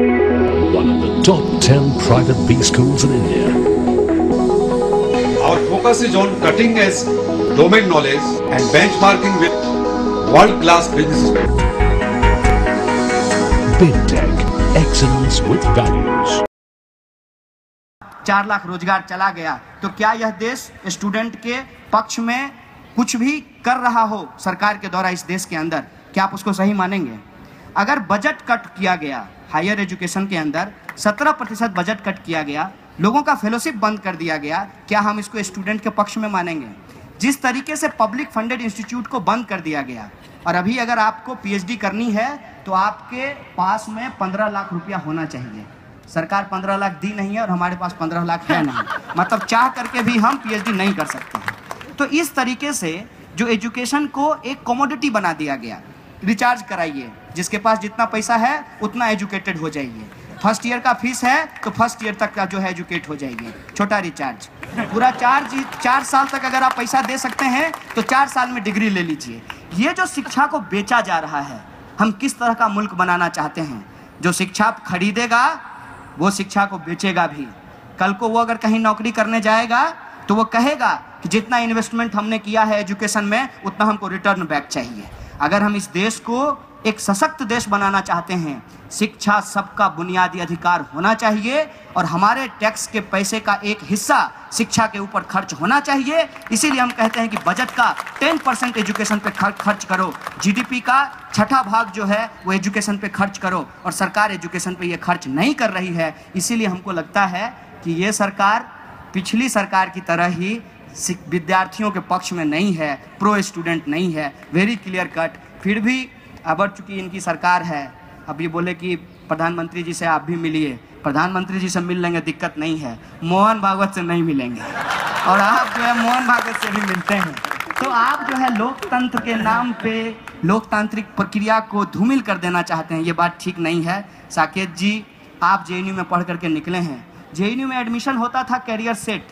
One of the top 10 private B schools in India. Our focus is on cutting edge domain knowledge and benchmarking with world class businesses. BidTech, excellence with values. चार लाख रोज़गार चला गया तो क्या यह देश student के पक्ष में कुछ भी कर रहा हो सरकार के द्वारा इस देश के अंदर क्या आप उसको सही मानेंगे अगर बजट कट किया गया हायर एजुकेशन के अंदर सत्रह प्रतिशत बजट कट किया गया। लोगों का फेलोशिप बंद कर दिया गया। क्या हम इसको स्टूडेंट के पक्ष में मानेंगे? जिस तरीके से पब्लिक फंडेड इंस्टीट्यूट को बंद कर दिया गया। और अभी अगर आपको पीएचडी करनी है तो आपके पास में पंद्रह लाख रुपया होना चाहिए। सरकार पंद्रह लाख दी नहीं है और हमारे पास पंद्रह लाख है नहीं। मतलब चाह करके भी हम पीएचडी नहीं कर सकते तो इस तरीके से जो एजुकेशन को एक कमोडिटी बना दिया गया रिचार्ज कराइए। जिसके पास जितना पैसा है, उतना एजुकेटेड हो जाइए। फ़र्स्ट ईयर का फ़ीस है तो फ़र्स्ट ईयर तक का जो है एजुकेट हो जाएगी छोटा रिचार्ज पूरा चार चार साल तक अगर आप पैसा दे सकते हैं तो चार साल में डिग्री ले लीजिए। ये जो शिक्षा को बेचा जा रहा है, हम किस तरह का मुल्क बनाना चाहते हैं? जो शिक्षा खरीदेगा, वो शिक्षा को बेचेगा भी। कल को वो अगर कहीं नौकरी करने जाएगा तो वो कहेगा कि जितना इन्वेस्टमेंट हमने किया है एजुकेशन में, उतना हमको रिटर्न बैक चाहिए। अगर हम इस देश को एक सशक्त देश बनाना चाहते हैं, शिक्षा सबका बुनियादी अधिकार होना चाहिए और हमारे टैक्स के पैसे का एक हिस्सा शिक्षा के ऊपर खर्च होना चाहिए। इसीलिए हम कहते हैं कि बजट का 10 परसेंट एजुकेशन पे खर्च खर्च करो। जीडीपी का छठा भाग जो है, वो एजुकेशन पे खर्च करो और सरकार एजुकेशन पे ये खर्च नहीं कर रही है। इसीलिए हमको लगता है कि ये सरकार पिछली सरकार की तरह ही विद्यार्थियों के पक्ष में नहीं है प्रो स्टूडेंट नहीं है। वेरी क्लियर कट फिर भी अब चूँकि इनकी सरकार है। अब ये बोले कि प्रधानमंत्री जी से आप भी मिलिए। प्रधानमंत्री जी से मिल लेंगे, दिक्कत नहीं है। मोहन भागवत से नहीं मिलेंगे। और आप जो है मोहन भागवत से भी मिलते हैं। तो आप जो है लोकतंत्र के नाम पे लोकतांत्रिक प्रक्रिया को धूमिल कर देना चाहते हैं, ये बात ठीक नहीं है। साकेत जी, आप जेएनयू में पढ़ करके निकले हैं। जेएनयू में एडमिशन होता था कैरियर सेट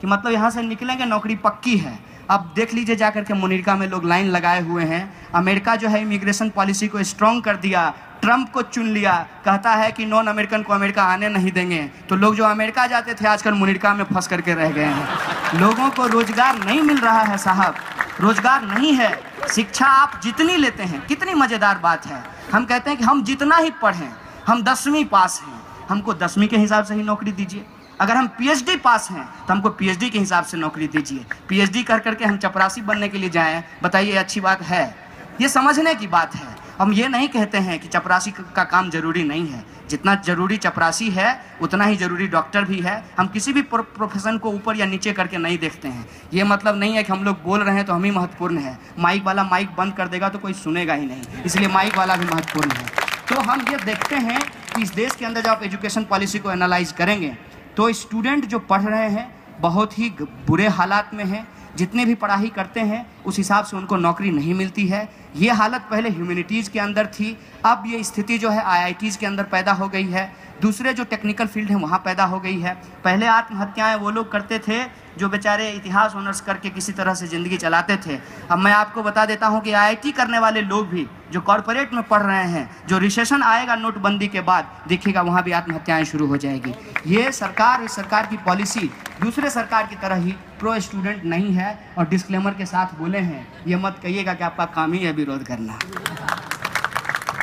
कि मतलब यहाँ से निकलेंगे, नौकरी पक्की है। अब देख लीजिए जाकर के मुनिरका में लोग लाइन लगाए हुए हैं। अमेरिका जो है इमिग्रेशन पॉलिसी को स्ट्रॉन्ग कर दिया, ट्रंप को चुन लिया। कहता है कि नॉन अमेरिकन को अमेरिका आने नहीं देंगे। तो लोग जो अमेरिका जाते थे, आजकल मुनिरका में फंस करके रह गए हैं। लोगों को रोज़गार नहीं मिल रहा है साहब। रोज़गार नहीं है। शिक्षा आप जितनी लेते हैं, कितनी मज़ेदार बात है। हम कहते हैं कि हम जितना ही पढ़ें, हम दसवीं पास हैं। हमको दसवीं के हिसाब से ही नौकरी दीजिए। अगर हम पीएचडी पास हैं तो हमको पीएचडी के हिसाब से नौकरी दीजिए। पीएचडी कर करके हम चपरासी बनने के लिए जाएँ, बताइए अच्छी बात है? ये समझने की बात है। हम ये नहीं कहते हैं कि चपरासी का काम ज़रूरी नहीं है। जितना ज़रूरी चपरासी है, उतना ही ज़रूरी डॉक्टर भी है। हम किसी भी प्रो- प्रोफेशन को ऊपर या नीचे करके नहीं देखते हैं। ये मतलब नहीं है कि हम लोग बोल रहे हैं तो हम ही महत्वपूर्ण है। माइक वाला माइक बंद कर देगा तो कोई सुनेगा ही नहीं। इसलिए माइक वाला भी महत्वपूर्ण है। तो हम ये देखते हैं कि इस देश के अंदर जब आप एजुकेशन पॉलिसी को एनालाइज करेंगे तो स्टूडेंट जो पढ़ रहे हैं, बहुत ही बुरे हालात में हैं। जितने भी पढ़ाई करते हैं, उस हिसाब से उनको नौकरी नहीं मिलती है। ये हालत पहले ह्यूमिनिटीज़ के अंदर थी, अब ये स्थिति जो है, आईआईटीज़ के अंदर पैदा हो गई है। दूसरे जो टेक्निकल फ़ील्ड है, वहाँ पैदा हो गई है। पहले आत्महत्याएँ वो लोग करते थे, जो बेचारे इतिहास ऑनर्स करके किसी तरह से ज़िंदगी चलाते थे। अब मैं आपको बता देता हूँ कि आईआईटी करने वाले लोग भी, जो कॉरपोरेट में पढ़ रहे हैं, जो रिसेशन आएगा नोटबंदी के बाद, देखिएगा वहाँ भी आत्महत्याएँ शुरू हो जाएगी। ये सरकार, इस सरकार की पॉलिसी दूसरे सरकार की तरह ही प्रो स्टूडेंट नहीं है, और डिस्क्लेमर के साथ बोले हैं, ये मत कहिएगा कि आपका काम ही है विरोध करना।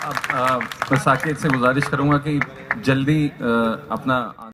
अब मैं साकेत से गुजारिश करूँगा कि जल्दी आ, अपना